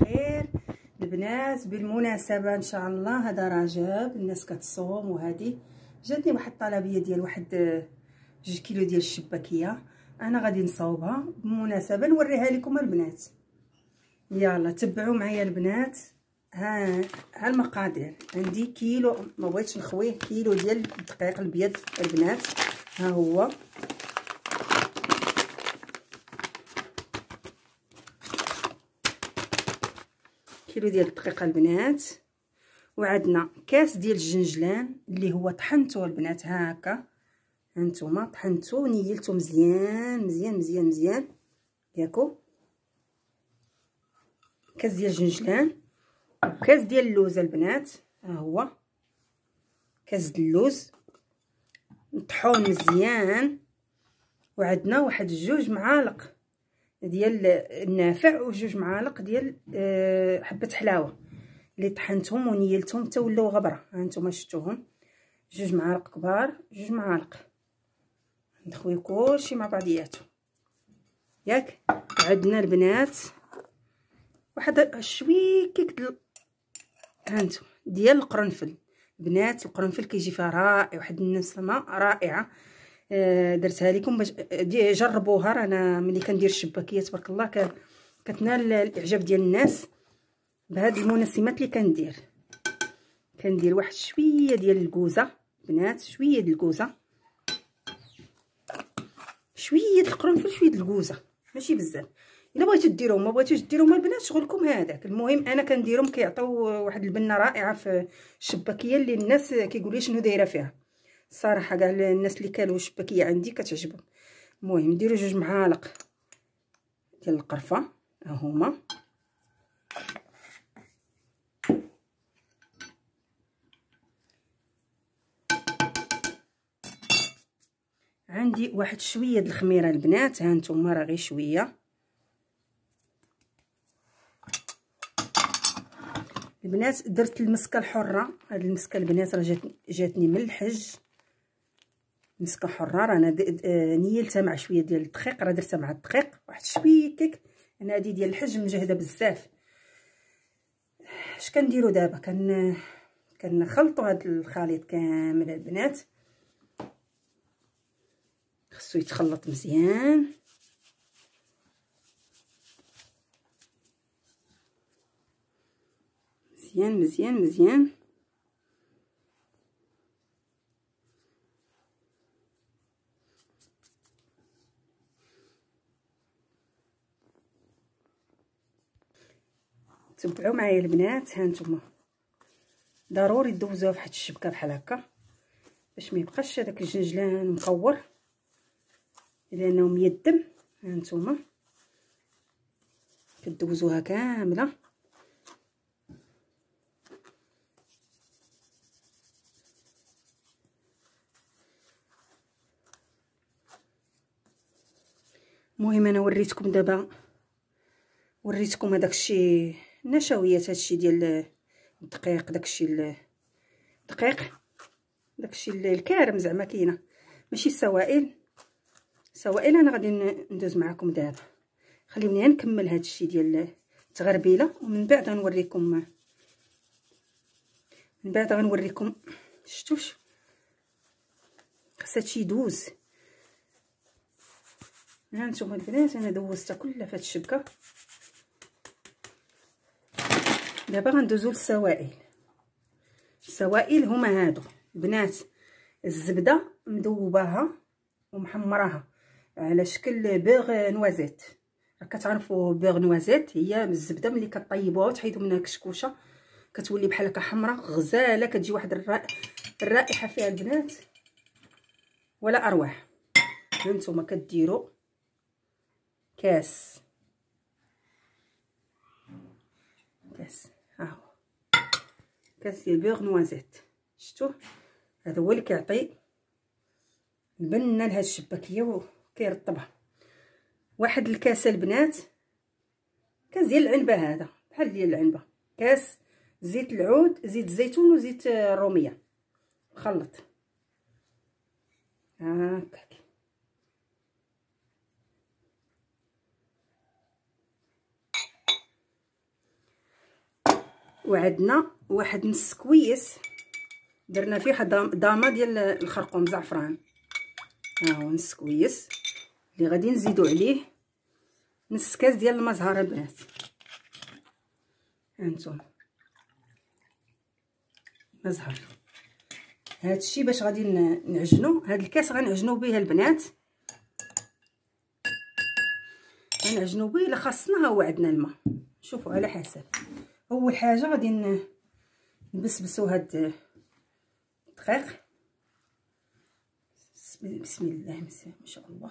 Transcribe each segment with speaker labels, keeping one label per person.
Speaker 1: خير البنات بالمناسبة إن شاء الله. هذا رجب الناس كتصوم وهذه. جاتني واحد الطلبية ديال واحد جوج كيلو ديال الشباكية. أنا غادي نصاوبها بالمناسبه نوريها لكم البنات. يلا تبعوا معايا البنات. ها ها المقادير. عندي كيلو ما بغيتش نخويه كيلو ديال الدقيق البيض البنات. ها هو. كيلو ديال الدقيق البنات. وعندنا كاس ديال الجنجلان اللي هو طحنتو البنات هكا. هانتوما طحنتو ونيلتو مزيان مزيان مزيان مزيان. ياكو. كاس ديال الجنجلان. وكاس ديال اللوز البنات. ها هو. كاس ديال اللوز. مطحون مزيان. وعندنا واحد جوج معالق. ديال النافع وجوج معالق ديال أه حبة حلاوة. اللي طحنتهم ونيلتهم حتى ولاو غبرة. ها نتوما شفتوهم. جوج معالق كبار جوج معالق. ندخوي كلشي مع بعضياتو. ياك؟ عندنا البنات. واحد شوية كيك دل... هانتو ديال القرنفل. بنات القرنفل كيجي فيها رائع. واحد النسمة رائعة. درتها لكم باش جربوها رانا ملي كندير الشباكيه تبارك الله كتنال الإعجاب ديال الناس بهاد المنسمات اللي كندير. كندير واحد شوية ديال الكوزة بنات شوية ديال الكوزة. شوية القرنفل شوية الكوزة ماشي بزاف. إلا بغيتو ديروهم ما بغيتوش ديروهم البنات شغلكم هذاك. المهم أنا كنديرهم كيعطيو واحد البنة رائعة في الشباكية اللي الناس كيقولوا لي شنو دايرة فيها. الصراحه كاع الناس اللي كانوا الشباكيه عندي كتعجبهم. المهم نديرو جوج معالق ديال القرفة. ها هما. عندي واحد شوية د الخميرة البنات. ها نتوما راه غير شوية. البنات درت المسكة الحرة. هاد المسكة البنات راه جات جاتني من الحج. مسكه حره رانا نيلتها مع شوية ديال الدقيق راه درتها مع الدقيق واحد شوية كيك أنا هادي ديال الحج مجهدة بزاف. اش كنديروا دابا؟ كن كنخلطوا هاد الخليط كامل البنات. خصو يتخلط مزيان. مزيان مزيان مزيان. تبعوا معايا البنات ها نتوما. ضروري دوزوها فواحد الشبكة بحال هكا باش ما يبقاش هذاك الجنجلان مقور. لأنه ميدم ها نتوما. كدوزوها كاملة. المهم أنا وريتكم دابا وريتكم هذاك الشيء النشويات هادشي ديال الدقيق داكشي الدقيق داكشي الكارم زعما كاينة ماشي السوائل سوائل أنا غادي ندوز معكم دابا خليوني نكمل هادشي ديال التغربيله ومن بعد غنوريكم من بعد غنوريكم شفتوش خاص هادشي يدوز ها نتوما البنات أنا دوزتها كلها في هاد الشبكه دابا غندوزو للسوائل. السوائل هما هادو. البنات الزبدة مذوباها ومحمراها على شكل بيغ نوازيت. كتعرفوا بيغ نوازيت هي الزبدة ملي كطيبوها وتحيدوا منها كشكوشة كتولي بحال هكا حمراء غزالة كتجي واحد الرائحة فيها البنات ولا أروح هانتوما كديروا كاس. كاس. كاس ديال بيغ نوازيت شفتوه هذا هو اللي كيعطي البنة لهاد الشباكية وكيرطبها. واحد الكاسة البنات كاس ديال العنبة هذا بحال ديال العنبة. كاس زيت العود زيت الزيتون وزيت الرومية. خلط هكاك وعندنا واحد نص كويس. درنا فيه ضامه ديال الخرقوم زعفران. ها هو نص كويس. اللي غادي نزيدو عليه نص كاس ديال المزهر البنات هانتوما مزهر. هادشي باش غادي نعجنو. هاد الكاس غنعجنو به البنات. غنعجنو به إلا خاصنا هو عندنا الماء. شوفوا على حسب. أول حاجة غادي نبسبسو هاد الدقيق بسم الله ما شاء الله.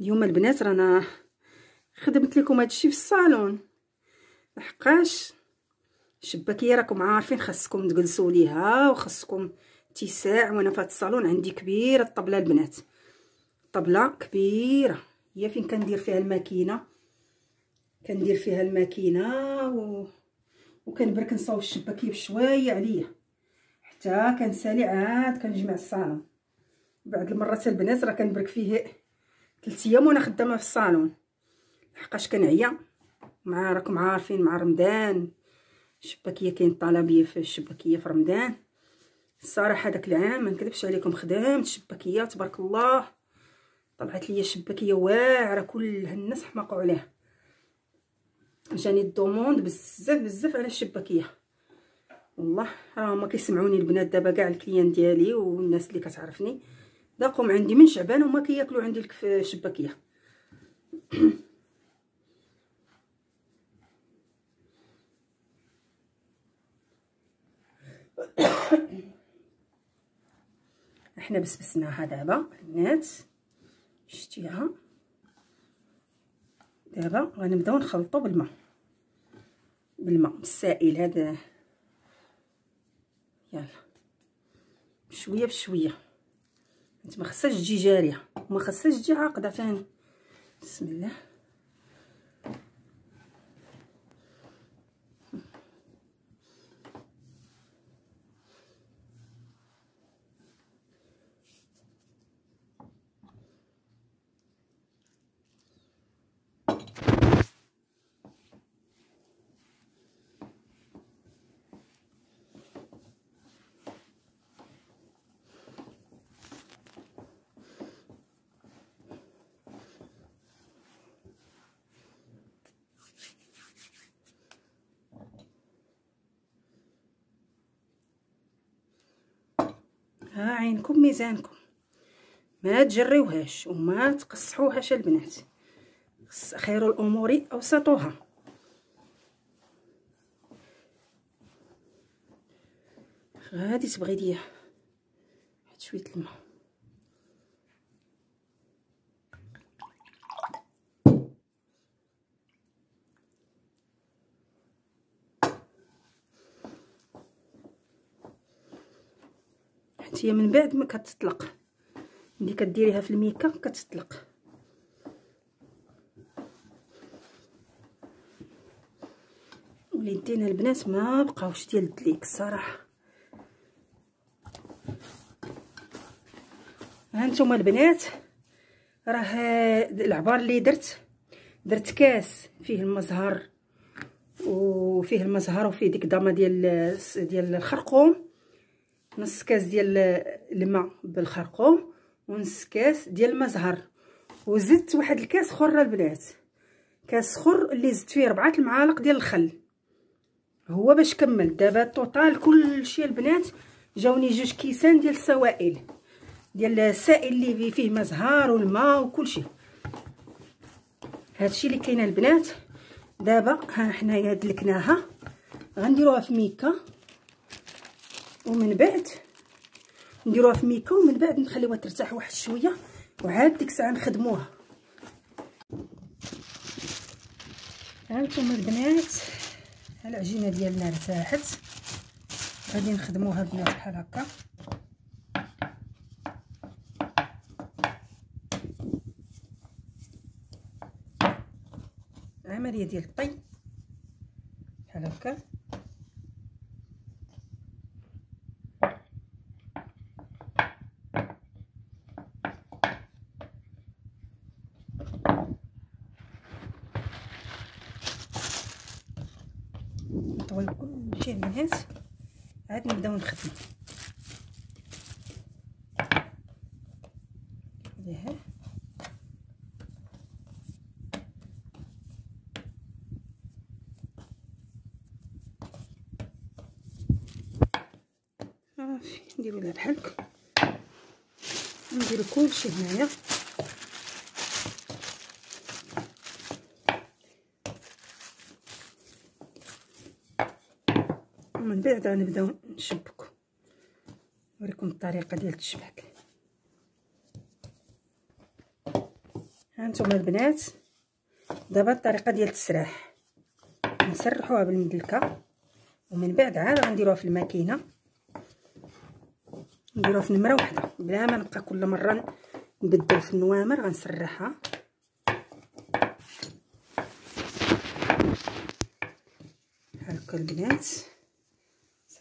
Speaker 1: اليوم البنات رانا خدمت لكم هادشي في الصالون. لحقاش الشباكيه راكم عارفين خاصكم تجلسوا ليها وخاصكم اتساع وأنا في الصالون عندي كبيرة الطبلة البنات. طبلة كبيرة. هي فين كندير فيها الماكينة؟ كندير فيها الماكينة و... وكنبرك نصاوب الشباكيه بشوية عليا. حتى كنسالي عاد كنجمع الصالون. بعد المرات البنات راه كنبرك فيه 3 أيام وأنا خدامة في الصالون. لحقاش كنعيا. مع راكم عارفين مع رمضان. الشباكية كاين طلبية في الشباكية في رمضان. الصراحه داك العام ما نكذبش عليكم خدمت شباكيه تبارك الله. طلعت لي شباكيه واعرة كل الناس حماقوا عليها. جاني ال demande بزاف بزاف على الشباكية. والله راه ما كيسمعوني البنات دابا كاع ال clients ديالي والناس اللي كتعرفني. داقهم عندي من شعبان وما كياكلوا عندي الشباكية. إحنا بسبسناها دابا البنات شتيها. دابا غنبداو نخلطو بالماء. بالماء السائل هذا. يلا. بشوية بشوية. انت ما خصهاش تجي جارية. وما خصهاش تجي عاقدة ثاني بسم الله ها عينكم ميزانكم. ما تجريوهاش وما تقصحوهاش البنات. خير الأمور أوسطها. غادي تبغي ليا واحد شوية الماء. هي من بعد ما كتطلق. ملي كديريها في الميكا كتطلق. وليدينا البنات ما بقاوش ديال الدليك الصراحة. هانتوما البنات راه العبار اللي درت درت كاس فيه المزهر وفيه المزهر وفيه ديك داما ديال ديال الخرقوم. نص كاس ديال الماء بالخرقوم ونص كاس ديال المزهر وزدت واحد الكاس اخر البنات. كاس اخر اللي زدت فيه ربعة المعالق ديال الخل. هو باش كمل. دابا الطوطال كلشي البنات جاوني جوج كيسان ديال السوائل. ديال السائل اللي فيه مزهر والماء وكلشي. هادشي اللي كاين البنات. دابا ها حنايا دلكناها غنديروها في ميكا. ومن بعد نديروها في ميكا ومن بعد نخليوها ترتاح واحد شوية وعاد ديك الساعة نخدموها. هانتوما البنات العجينه ديالنا ارتاحت. غادي نخدموها البنات بحال هكا. عملية ديال الطي بحال هكا. كلشي البنات عاد نبداو نخدمو. خديها صافي نديرو لها بحال نديرو كلشي هنايا. ومن بعد غنبداو نشبكو نوريكم الطريقة ديال التشباك هانتوما البنات دابا الطريقة ديال التسراح نسرحوها بالمدلكة ومن بعد عاد غنديروها في الماكينة. نديروها في نمرة واحدة بلا ما نبقى كل مرة نبدل في النوامر غنسرحها. هكا البنات.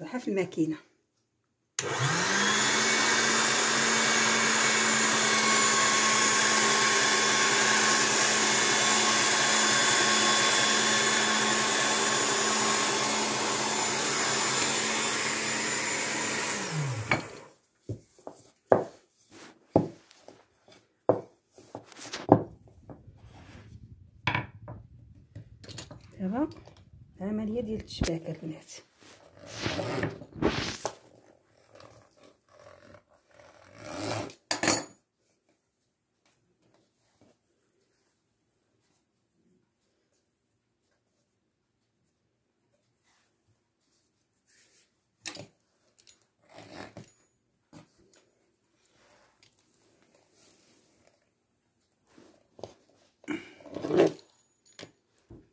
Speaker 1: نسرحها في الماكينة. دابا العملية ديال التشباك البنات.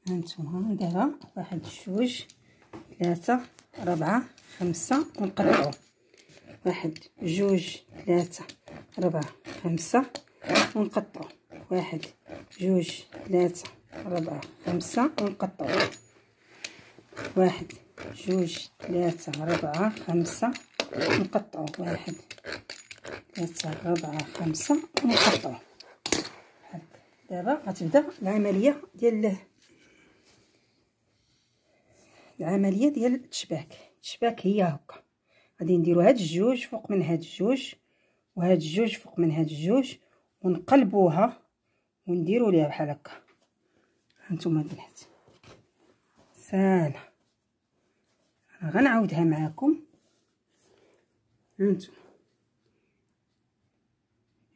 Speaker 1: هانتوما نديرها واحد جوج ثلاثة. ربعة خمسة ونقطعو. واحد جوج ثلاثة ربعة خمسة ونقطعو. واحد جوج ثلاثة ربعة خمسة ونقطعو. واحد جوج ثلاثة ربعة خمسة نقطعو واحد ثلاثة ربعة خمسة ونقطعو. دابا غتبدا العملية ديال العملية ديال التشباك التشباك هي هكا. غادي نديرو هاد الجوج فوق من هاد الجوج وهاد الجوج فوق من هاد الجوج ونقلبوها ونديرو ليها بحال هكا. هانتوما البنات ساهلة. أنا غنعاودها معاكم. هانتوما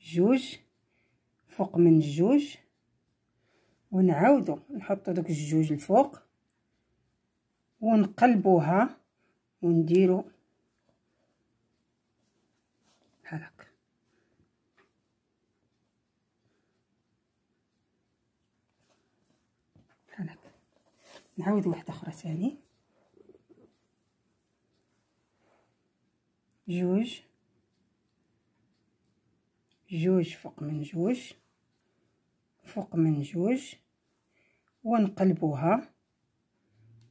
Speaker 1: جوج فوق من الجوج ونعاودو نحطو داك الجوج الفوق ونقلبوها ونديرو بحال هكا بحال هكا نعاود واحدة أخرى ثاني. جوج. جوج فوق من جوج. فوق من جوج. ونقلبوها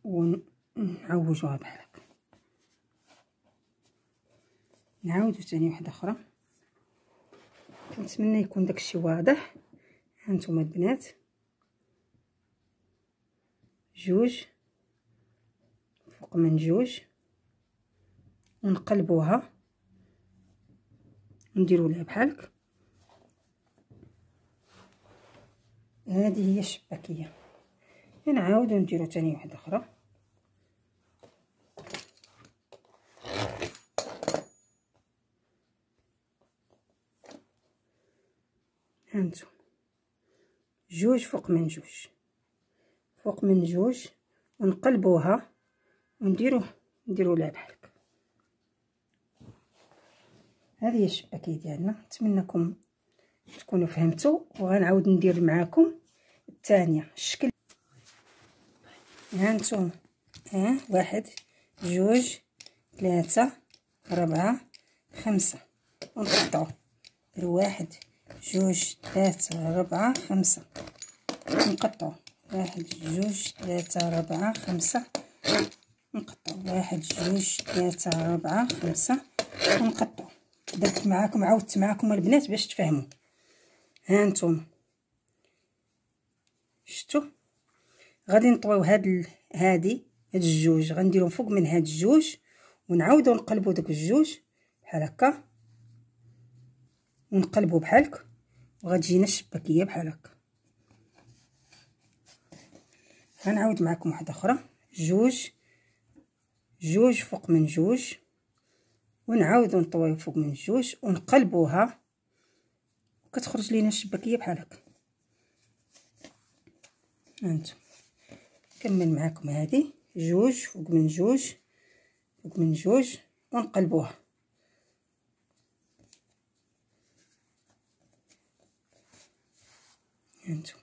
Speaker 1: ون نعوجوها بحال هكا نعاودو ثاني وحده أخرى. كنتمنى يكون داكشي واضح. هانتوما البنات. جوج. فوق من جوج. ونقلبوها. ونديرو لها بحال هكا هذه هي الشباكية. نعاودو نديرو ثاني وحده أخرى. هانتو جوج فوق من جوج. فوق من جوج ونقلبوها ونديرو نديرو لها بحال هكا هذه هي الشباكيه ديالنا. نتمنىكم تكونوا فهمتوا وغنعاود ندير معاكم الثانية. الشكل هانتوما ها واحد جوج ثلاثة ربعة خمسة. ونقطعو. واحد جوج ثلاثة ربعة خمسة. نقطعو. واحد جوج ثلاثة ربعة خمسة. نقطعو. واحد جوج ثلاثة ربعة خمسة. ونقطعو درت معاكم عاودت معاكم البنات باش تفهموا هانتوما شفتوا غادي نطويو هاد ال... هادي هاد الجوج. غنديرهم فوق من هاد الجوج. ونعاودو نقلبو دوك الجوج بحال هكا. ونقلبو بحال هكا وغتجينا الشباكيه بحال هكا. غنعاود معكم واحدة أخرى. جوج. جوج فوق من جوج. ونعاودو نطويو فوق من جوج. ونقلبوها. كتخرج لينا الشباكيه بحال هكا. هانتو. نكمل معكم هذه جوج. فوق من جوج. فوق من جوج. ونقلبوها. هانتو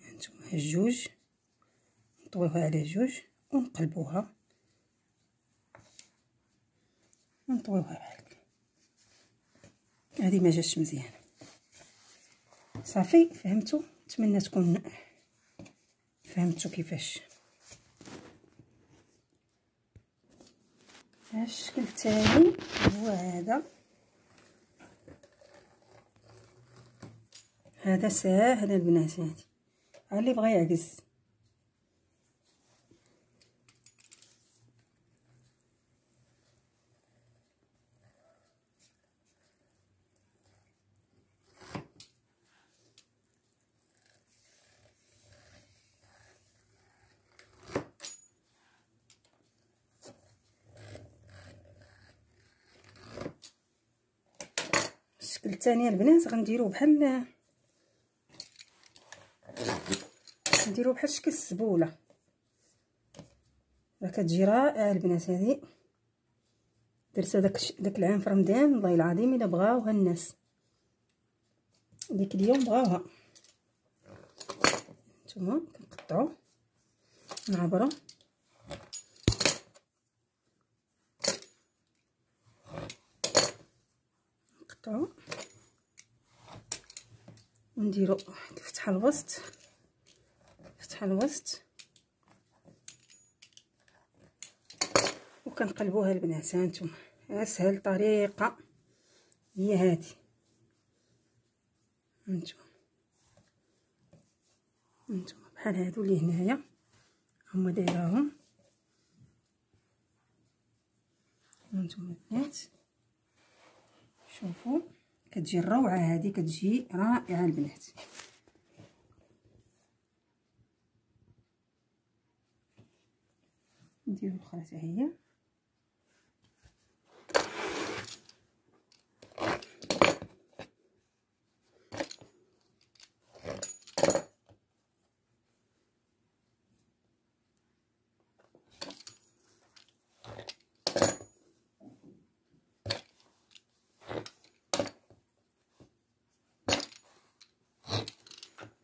Speaker 1: هانتو جوج نطويوها على جوج ونقلبوها. ونطويوها بحال هذه ما جاتش مزيانة. صافي فهمتوا نتمنى تكون فهمتوا كيفاش. الشكل الثاني هو هذا. هذا ساهل البنات هادي. اللي بغى يعكس. الشكل الثاني البنات غنديرو بحال نديرو بحال شكل السبولة. راه كتجي رائعه البنات هذه درتها داك داك العام في رمضان والله العظيم إلا بغاوها الناس. ديك اليوم بغاوها. نتوما كنقطعو نعبرو. نقطعو. ونديرو الفتحه الوسط. فتحه الوسط. وكنقلبوها البنات هانتوما أسهل طريقة هي هذه هانتوما هانتوما بحال هادو اللي هنايا. هما دايراهم هانتوما البنات. شوفوا. كتجي الروعة هذه كتجي رائعة البنات. نديرو الاخرى حتى هي.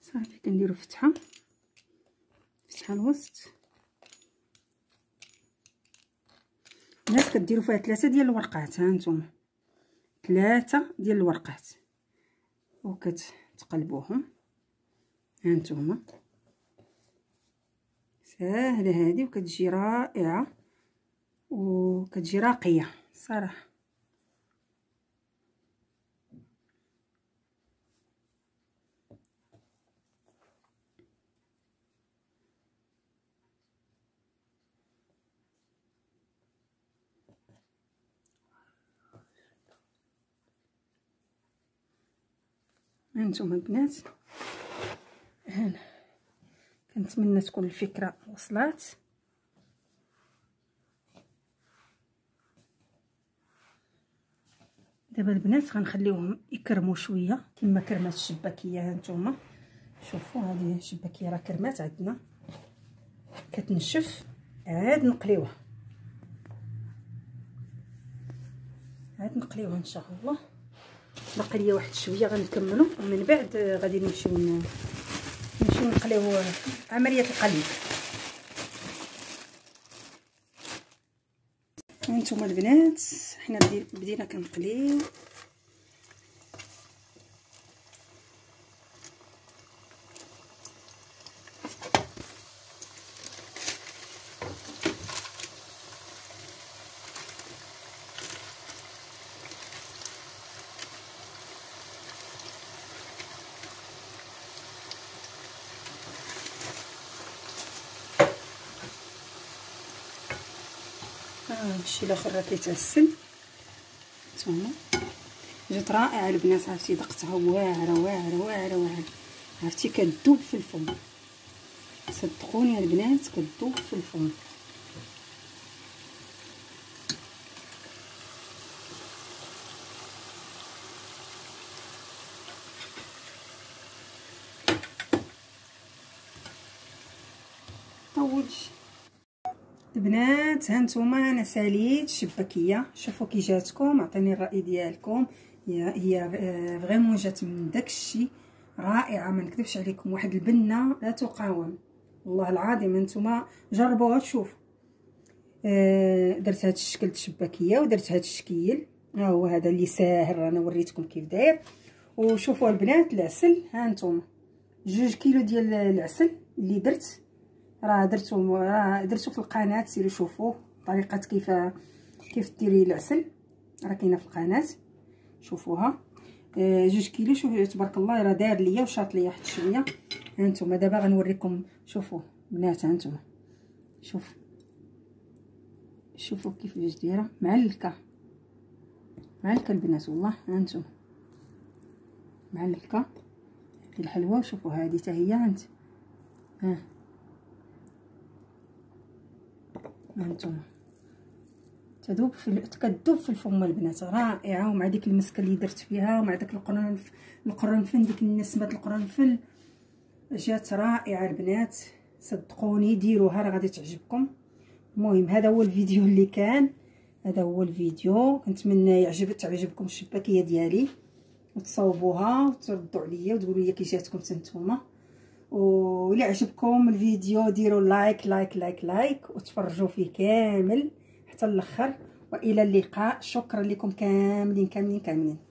Speaker 1: صافي كنديرو فتحة. فتحة الوسط. الناس كديروا فيها ثلاثة ديال الورقات ها نتوما؟ ثلاثة ديال الورقات. وكتقلبوهم. ها نتوما؟ ساهلة هذه وكتجي رائعة وكتجي راقية صراحة. هانتوما البنات هنا. كنتمنى تكون الفكرة وصلات. دابا البنات غنخليوهم يكرموا شوية. كما كرمات الشباكية هانتوما. شوفوا هذه الشباكية راه كرمات عندنا. كتنشف. عاد نقليوها. عاد نقليوها إن شاء الله. باقي ليا واحد شوية غنكملو. ومن بعد غادي نمشيو نمشيو نقليو عملية القلي هانتوما البنات حنا بدينا كنقليو هادشي الآخر راه كيتعسل. نتوما جات رائعة البنات عرفتي دقتها واعرة واعرة واعرة واعرة. عرفتي كتذوب في الفم. صدقوني البنات كتذوب في الفم. البنات هانتوما أنا ساليت الشباكيه شوفوا كي جاتكم عطيني الرأي ديالكم. هي هي vraiment جات من داكشي رائعة ما نكذبش عليكم واحد البنة لا تقاوم. والله العظيم هانتوما جربوها تشوفوا آه درت هاد الشكل الشباكية ودرت هاد الشكيل. ها هو هذا اللي ساهل أنا وريتكم كيف داير. وشوفوا البنات العسل ها نتوما. جوج كيلو ديال العسل اللي درت. راه درتو راه درتو في القناة سيروا شوفوه. طريقة كيف كيف ديري العسل. راه كاينة في القناة. شوفوها. آه جوج كيلو. شوفوا تبارك الله راه داير ليا وشاط ليا واحد شوية هانتوما دابا غنوريكم. شوفوا بنات هانتوما شوف. شوفوا كيف جات دايرة. معلكه معلكه البنات والله هانتوما معلكه هذه الحلوة. وشوفوا هذه حتى هي هانت ها. هانتوما تذوب في كتذوب في الفم البنات. رائعة. ومع ديك المسكة اللي درت فيها ومع داك القرنف القرنفل ديك النسمة القرنفل جات رائعة البنات. صدقوني ديروها. راه غادي تعجبكم. المهم هذا هو الفيديو اللي كان. هذا هو الفيديو. كنتمنى يعجب تعجبكم الشباكية ديالي. وتصاوبوها وتردوا عليا وتقولوا لي كي جاتكم نتوما ولا عجبكم الفيديو ديروا like like like like وتفرجوا فيه كامل حتى الأخر. وإلى اللقاء. شكرا لكم كاملين كاملين كاملين.